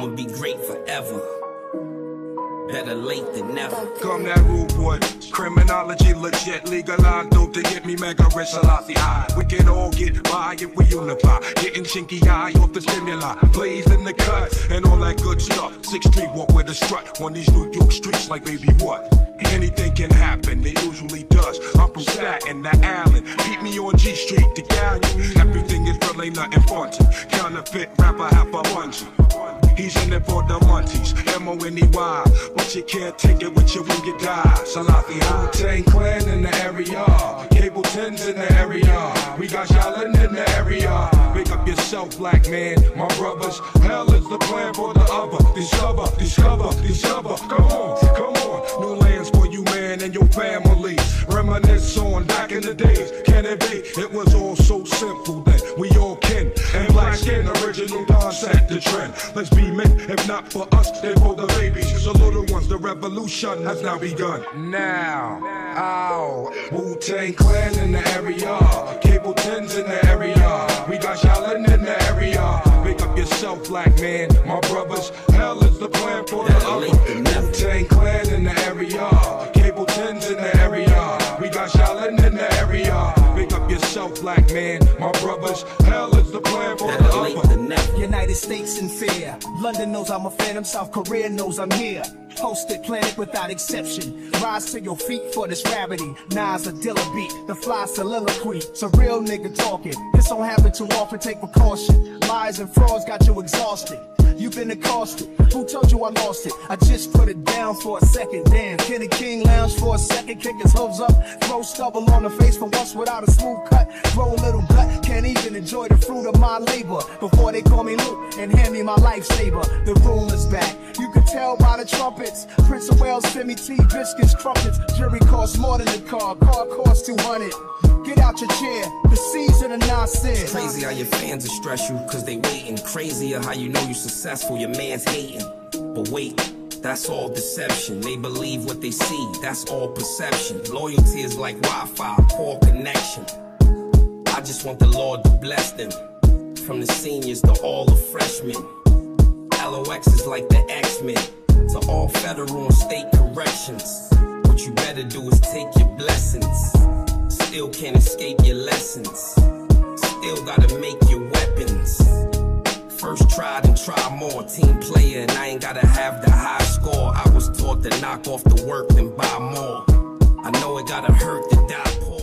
I'ma be great forever. Better late than never. Come that rude boy. Criminology legit. Legalized dope to get me mega rich. Selassie high. We can all get by if we unify. Getting chinky eye off the stimuli. Blaze in the cut and all that good stuff. Sixth Street walk with a strut. On these New York streets like baby what? Anything can happen. It usually does. I'm from Staten to Allen. Beat me on G Street to Gallion. Everything is real, ain't nothing funky. Counterfeit rapper, half a bungee. He's in it for the munchies, M-O-N-E-Y But you can't take it with you when you die. Salafi Wu-Tang Clan in the area. Cable 10's in the area. We got Shaolin in the area. Wake up yourself, black man, my brothers Hell is the plan for the other. Discover, discover, discover. Come on, come on. New lands for you, man, and your family. Reminisce on back in the days. Can it be? it was all so simple then. We all kin, and black skin Original the trend Let's be men, if not for us, then for the babies. The little ones, the revolution has now begun. Now, ow, Wu Tang Clan in the area, Cable 10's in the area. We got Shaolin in the area. Wake up yourself, black man, my brothers. Hell is the plan for the other. Wu Tang Clan in the area, Cable 10's in the area. We got Shaolin in the area. Wake up yourself, black man, my brothers. Hell is the. United States in fear. London knows I'm a phantom, South Korea knows I'm here. Hosted planet without exception. Rise to your feet for this rarity. Nas a Dilla beat, the fly soliloquy. It's a real nigga talking. This don't happen too often, take precaution. Lies and frauds got you exhausted. You've been accosted. Who told you I lost it? I just put it down for a second. Damn, Kenny King lounge for a second, kick his hooves up, throw stubble on the face for once without a smooth cut. Throw a little gut, can't even enjoy the fruit of my labor before they call me Luke and hand me my lifesaver. The rule is back. You can tell by the trumpets. Prince of Wales, Femi T, biscuits, crumpets. Jury costs more than the car. Car costs 200. Get out your chair. The season of nonsense. Crazy how your fans will stress you, cause they waiting. Crazier how you know you're successful, your man's hating. But wait, that's all deception. They believe what they see, that's all perception. Loyalty is like Wi Fi, poor connection. I just want the Lord to bless them. From the seniors to all the freshmen. LOX is like the X Men to all federal and state corrections. What you better do is take your blessings. Still can't escape your lessons. Still gotta make your weapons. First tried and try more. Team player, and I ain't gotta have the high score. I was taught to knock off the work and buy more. I know it gotta hurt to die poor.